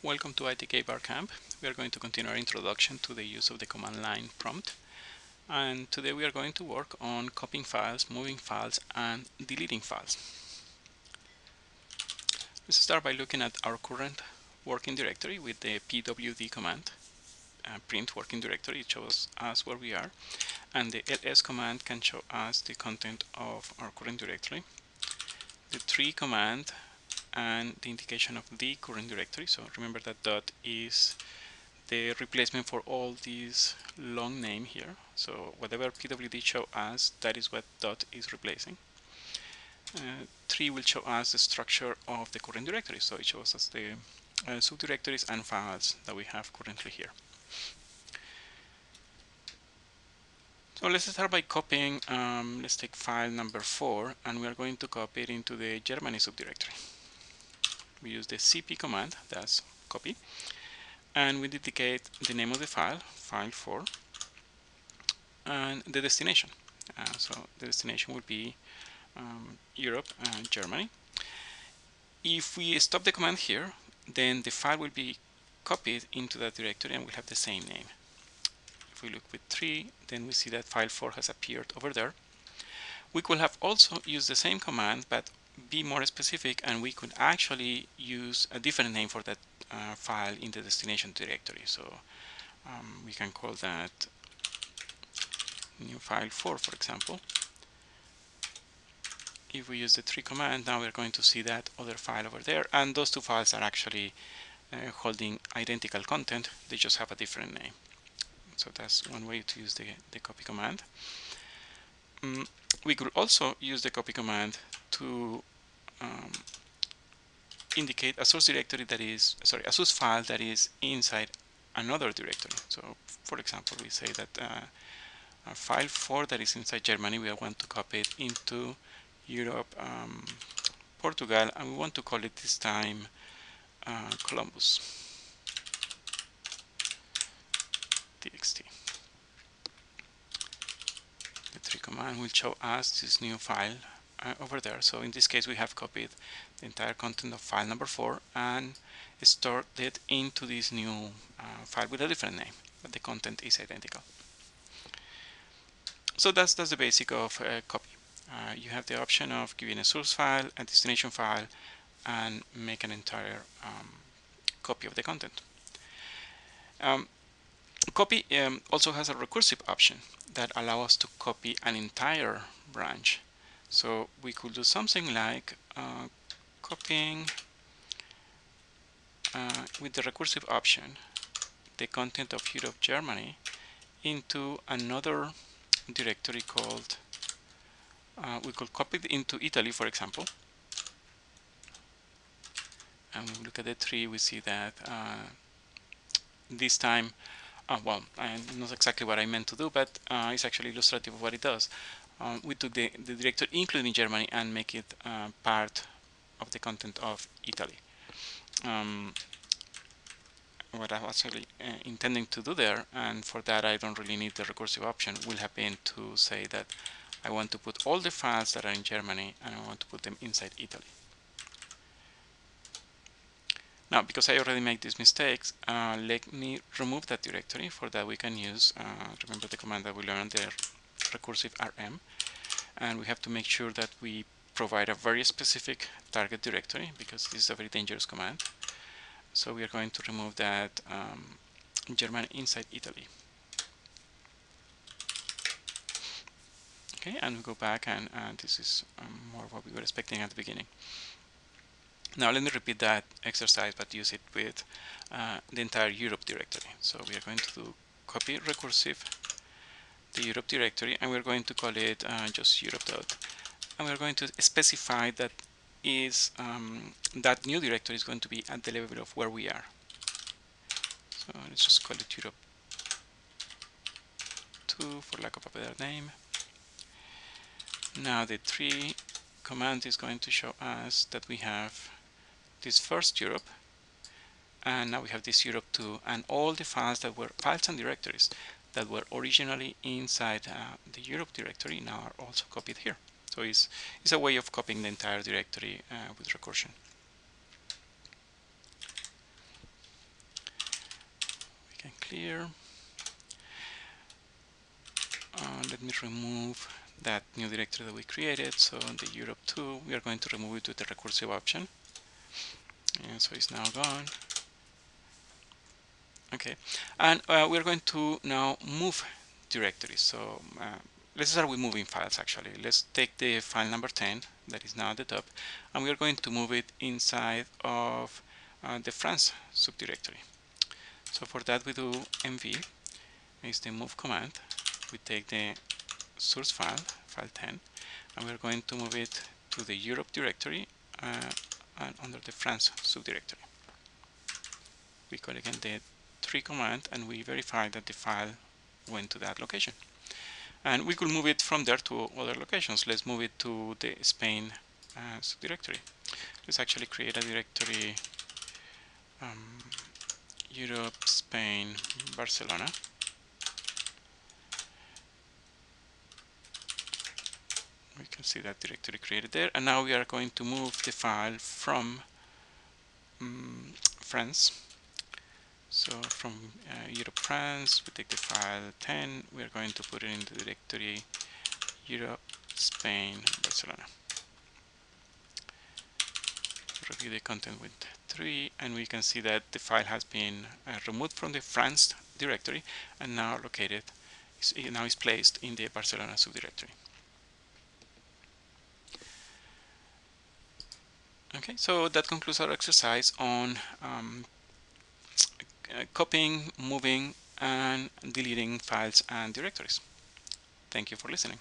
Welcome to ITK Barcamp. We are going to continue our introduction to the use of the command line prompt. And today we are going to work on copying files, moving files, and deleting files. Let's start by looking at our current working directory with the pwd command. Uh, print working directory, shows us where we are. And the ls command can show us the content of our current directory. The tree command and the indication of the current directory. So remember that dot is the replacement for all these long name here. So whatever pwd show us, that is what dot is replacing. Uh, tree will show us the structure of the current directory. So it shows us the uh, subdirectories and files that we have currently here. So let's start by copying, um, let's take file number four and we are going to copy it into the Germany subdirectory we use the cp command that's copy and we indicate the name of the file file 4 and the destination. Uh, so the destination would be um, Europe and Germany. If we stop the command here then the file will be copied into that directory and will have the same name. If we look with tree then we see that file 4 has appeared over there. We could have also used the same command but be more specific and we could actually use a different name for that uh, file in the destination directory. So um, we can call that new file 4, for example. If we use the tree command, now we're going to see that other file over there. And those two files are actually uh, holding identical content. They just have a different name. So that's one way to use the, the copy command. Um, we could also use the copy command to um, indicate a source directory that is, sorry, a source file that is inside another directory. So, for example, we say that uh, file 4 that is inside Germany, we want to copy it into Europe, um, Portugal, and we want to call it this time uh, Columbus txt. The tree command will show us this new file uh, over there. So in this case, we have copied the entire content of file number four and stored it into this new uh, file with a different name, but the content is identical. So that's, that's the basic of uh, copy. Uh, you have the option of giving a source file, a destination file, and make an entire um, copy of the content. Um, copy um, also has a recursive option that allows us to copy an entire branch so we could do something like uh, copying uh, with the recursive option the content of Europe Germany into another directory called uh, we could copy it into Italy for example. And we look at the tree we see that uh, this time uh, well not exactly what I meant to do but uh, it's actually illustrative of what it does um, we took the, the directory including Germany and make it uh, part of the content of Italy. Um, what I was actually uh, intending to do there, and for that I don't really need the recursive option, will have been to say that I want to put all the files that are in Germany and I want to put them inside Italy. Now, because I already made these mistakes, uh, let me remove that directory. For that, we can use, uh, remember the command that we learned there, recursive rm and we have to make sure that we provide a very specific target directory because this is a very dangerous command. So we are going to remove that um, German inside Italy. Okay and we go back and this is um, more what we were expecting at the beginning. Now let me repeat that exercise but use it with uh, the entire Europe directory. So we are going to do copy recursive the Europe directory and we're going to call it uh, just Europe dot. And we're going to specify that is um, that new directory is going to be at the level of where we are. So let's just call it Europe 2 for lack of a better name. Now the tree command is going to show us that we have this first Europe and now we have this Europe 2 and all the files that were files and directories that were originally inside uh, the Europe directory now are also copied here. So it's, it's a way of copying the entire directory uh, with recursion. We can clear. Uh, let me remove that new directory that we created. So the Europe 2, we are going to remove it with the recursive option. And so it's now gone. Okay, and uh, we're going to now move directories. So uh, let's start with moving files actually. Let's take the file number 10 that is now at the top and we are going to move it inside of uh, the France subdirectory. So for that we do mv is the move command. We take the source file, file 10, and we're going to move it to the Europe directory uh, and under the France subdirectory. We call again the tree command and we verify that the file went to that location. And we could move it from there to other locations. Let's move it to the Spain uh, directory. Let's actually create a directory um, Europe, Spain, Barcelona. We can see that directory created there. And now we are going to move the file from um, France so from uh, Europe France, we take the file 10, we are going to put it in the directory Europe, Spain, Barcelona. Review the content with tree and we can see that the file has been uh, removed from the France directory and now located, now is placed in the Barcelona subdirectory. Okay, so that concludes our exercise on um, Uh, copying, moving, and deleting files and directories. Thank you for listening.